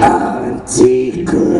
Antichrist.